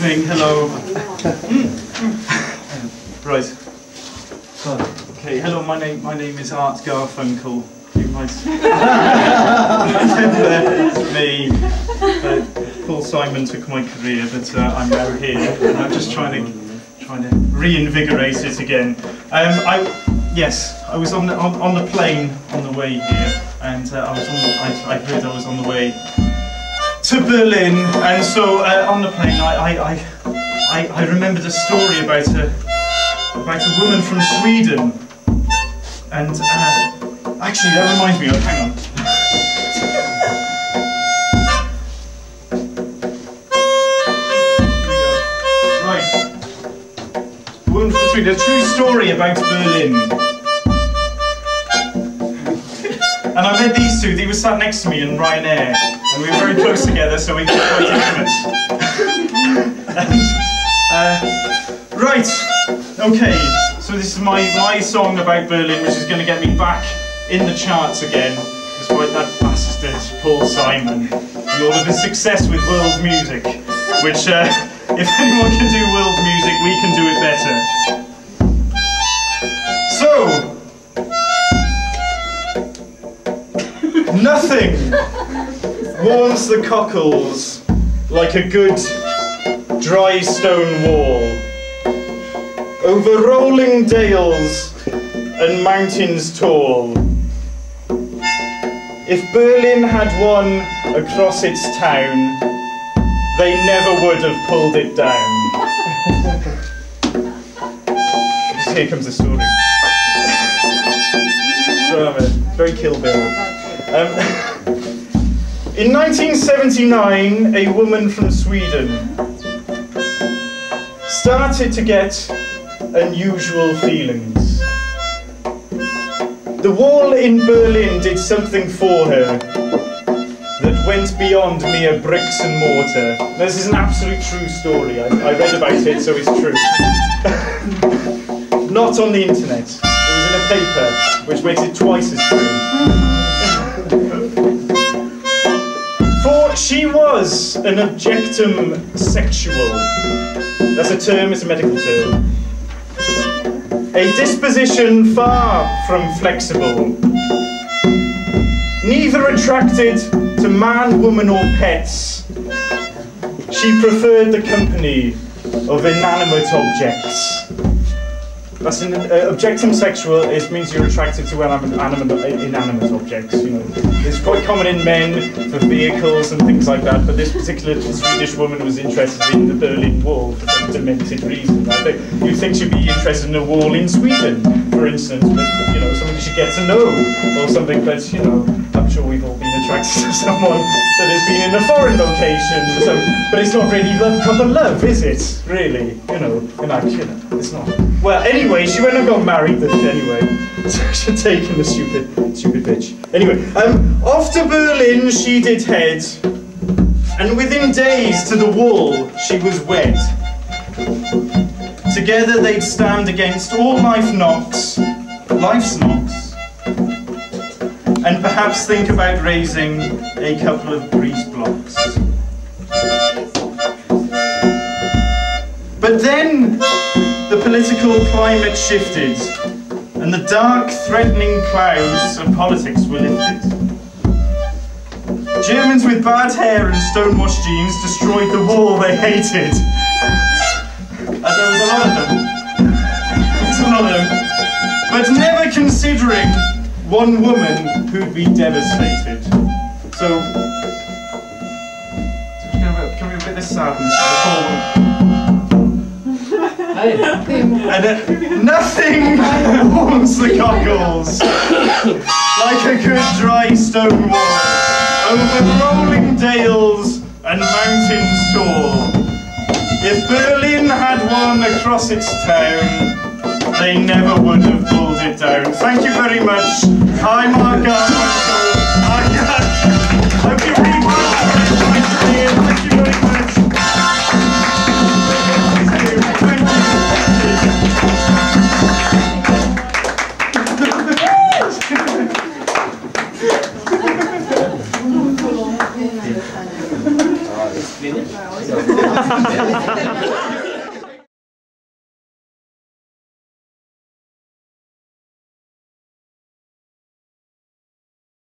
evening. Hello. right. Okay. Hello. My name. My name is Art Garfunkel. You might remember me. Uh, Paul Simon took my career, but uh, I'm now here, and I'm just trying to trying to reinvigorate it again. Um, I yes, I was on the on, on the plane on the way here, and uh, I was on. The, I, I heard I was on the way to Berlin, and so uh, on the plane, I, I, I, I, remembered a story about a about a woman from Sweden, and uh, actually that reminds me of. Hang on. Right, woman from Sweden. A true story about Berlin. And I met these two, they were sat next to me in Ryanair, and we were very close together, so we got quite intimate. uh, right, okay, so this is my, my song about Berlin, which is going to get me back in the charts again, despite that bastard Paul Simon, and all of his success with world music, which, uh, if anyone can do world music, we can do it better. So, Nothing warms the cockles like a good dry stone wall. Over rolling dales and mountains tall. If Berlin had one across its town, they never would have pulled it down. Here comes the story. Drama, very Kill Bill. Um, in 1979, a woman from Sweden started to get unusual feelings. The wall in Berlin did something for her that went beyond mere bricks and mortar. This is an absolute true story. I, I read about it, so it's true. Not on the internet. It was in a paper, which makes it twice as true. An objectum sexual. That's a term, it's a medical term. A disposition far from flexible. Neither attracted to man, woman, or pets. She preferred the company of inanimate objects. That's an uh, objectum sexual. It means you're attracted to animate, inanimate objects. You know, it's quite common in men for vehicles and things like that. But this particular Swedish woman was interested in the Berlin Wall for some demented reason. I think you'd think she'd be interested in a wall in Sweden, for instance. But you know, something she gets to know, or something that you know. I'm sure we've all attracted to someone that has been in a foreign location. So, but it's not really love, proper love, is it? Really, you know, in fact, you know, it's not. Well, anyway, she went and got married then, anyway. So taken the stupid, stupid bitch. Anyway, um, off to Berlin she did head, and within days to the wall she was wed. Together they'd stand against all life knocks, life's knocks, and perhaps think about raising a couple of breeze blocks. But then the political climate shifted, and the dark, threatening clouds of politics were lifted. Germans with bad hair and stonewashed jeans destroyed the wall they hated. One woman who'd be devastated. So, can we, can we this sadness? And uh, nothing warms the cockles like a good dry stone wall over rolling dales and mountains tall. If Berlin had one across its town, they never would have pulled it down. Thank you very much. I'm Mark Garfunkel. I